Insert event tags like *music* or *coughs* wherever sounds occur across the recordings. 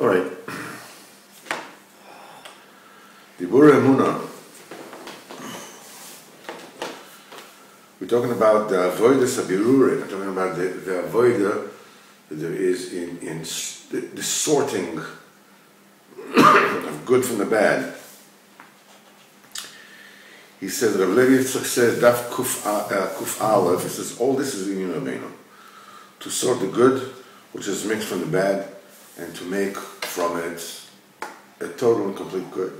All right. Dibur Emuna. We're talking about the avodah sabirure. We're talking about the, the avodah that there is in, in the, the sorting *coughs* of good from the bad. He says, Rav Levi says, Daf Kuf, uh, kuf Aleph, he says, all this is in Yunabenu. To sort the good, which is mixed from the bad, and to make from it a total and complete good.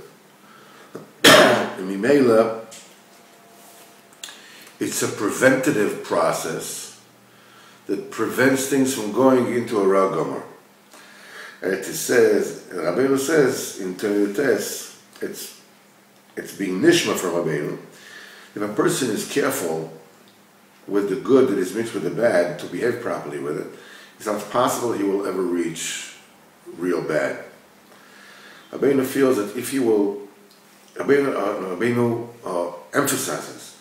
*coughs* in Mimela, it's a preventative process that prevents things from going into a ra gamur. And it says, Rabbeinu says in Teretes, it's it's being nishma from Rabbeinu. If a person is careful with the good that is mixed with the bad to behave properly with it, it's not possible he will ever reach real bad. Rabbeinu feels that if he will, Rabbeinu, uh, Rabbeinu uh, emphasizes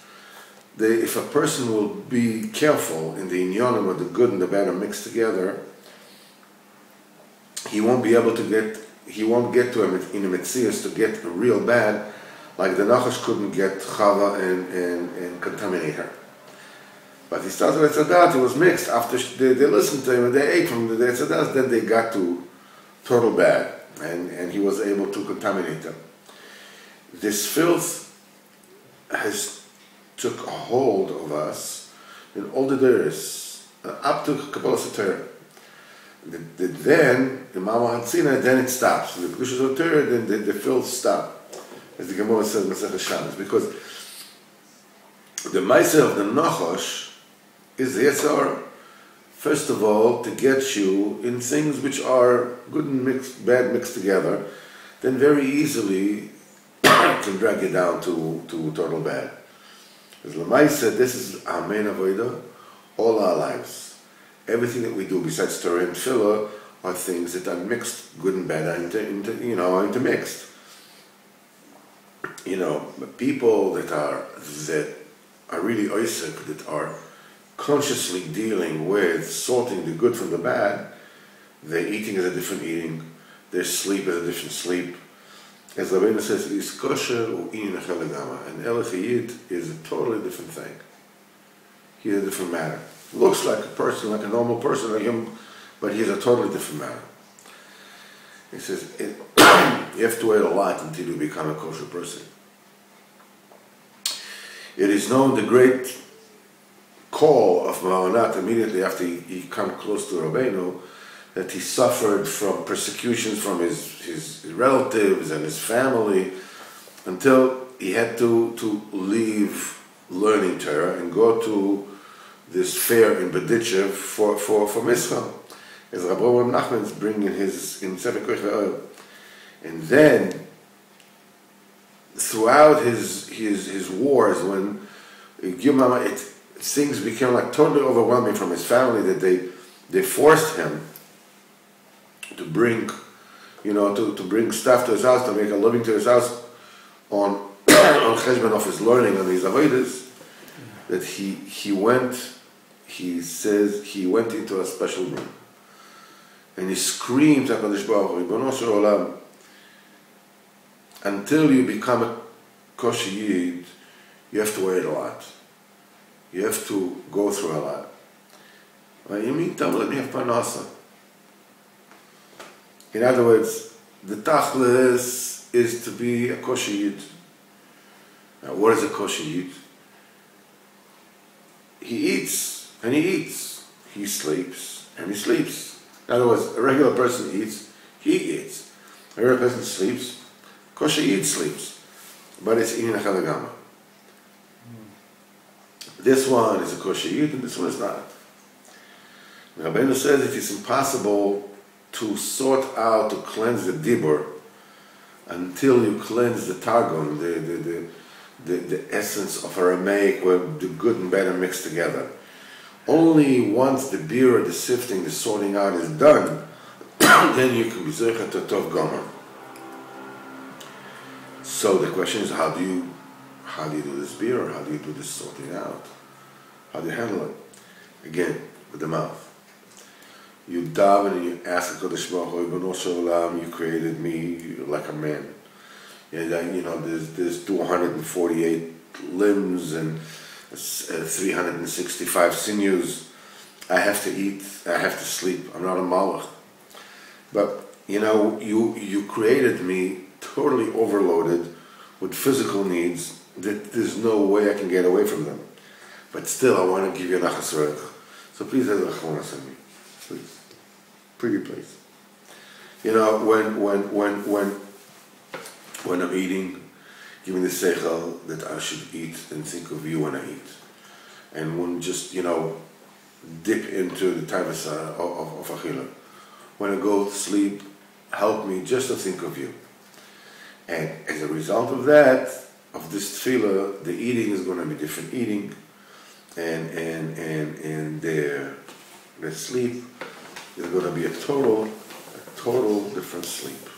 that if a person will be careful in the inyanim where the good and the bad are mixed together, he won't be able to get, he won't get to him in a mitzias to get a real bad, like the Nachash couldn't get Chava and, and, and contaminate her. But he started with Tzadat, it was mixed. After they, they listened to him and they ate from the Tzadat, then they got to total bad, and, and he was able to contaminate them. This filth has took a hold of us in all the days, uh, up to Kabbalah the, then, the Mama Hatzina, then it stops. The Kedusha Satorah, then the, the filth stops. As the Gemara says Masech Shabbos, because the Meiser of the Nachash is the Yetzirah first of all, to get you in things which are good and mixed, bad mixed together, then very easily *coughs* can drag you down to, to total bad. As Lamai said, this is our main avodah all our lives. Everything that we do besides Torah and Tefillah are things that are mixed, good and bad, are inter, inter, you know, are intermixed. You know, people that are that are really oisik, that are consciously dealing with sorting the good from the bad, their eating is a different eating, their sleep is a different sleep. As Rabbeinu says, is kosher or u'in and Elachiyid is a totally different thing. He's a different matter. Looks like a person, like a normal person, like him, but he's a totally different matter. He says, it, *coughs* you have to wait a lot until you become a kosher person. It is known the great call of Mahanat immediately after he, he come close to Rabbeinu, that he suffered from persecutions from his, his relatives and his family until he had to, to leave learning Torah and go to this fair in Berdichev for, for, for Mischa. As Rabbi Nachman is bringing his, in Sefer And then, throughout his, his, his wars, when it, things became like totally overwhelming from his family that they they forced him to bring you know to, to bring stuff to his house to make a living to his house on *coughs* on cheshbon of his learning and his avodas that he he went he says he went into a special room and he Hu, until you become a kosher you have to wait a lot. You have to go through a lot. Let me have parnasa. In other words, the tachlis is to be a kosher yid. Now, what is a kosher yid? He eats and he eats. He sleeps and he sleeps. In other words, a regular person eats, he eats. A regular person sleeps, kosher yid sleeps. But it's in a chalagama. This one is a kosher and this one is not. Rabbeinu says it is impossible to sort out, to cleanse the dibur until you cleanse the targum, the, the, the, the, the essence of Aramaic where the good and bad are mixed together. Only once the beer, the sifting, the sorting out is done, *coughs* then you can be zeichet to tov gomer. So the question is, how do you how do you do this beer? How do you do this sorting out? How do you handle it? Again, with the mouth. you daven and you ask the Kadosh Baruch Hu, you created me like a man. And uh, you know, there's, there's 248 limbs and uh, 365 sinews. I have to eat, I have to sleep. I'm not a malach. But, you know, you, you created me totally overloaded with physical needs that there's no way I can get away from them. But still, I want to give you an achas So please have rachmanas on me. Please. Pretty please. You know, when, when, when, when, when I'm eating, give me the seichel that I should eat and think of you when I eat. And when just, you know, dip into the tavis uh, of, of, of achila. When I go to sleep, help me just to think of you. And as a result of that, of this tefillah, the eating is going to be different eating, and and and and their their sleep is going to be a total, a total different sleep.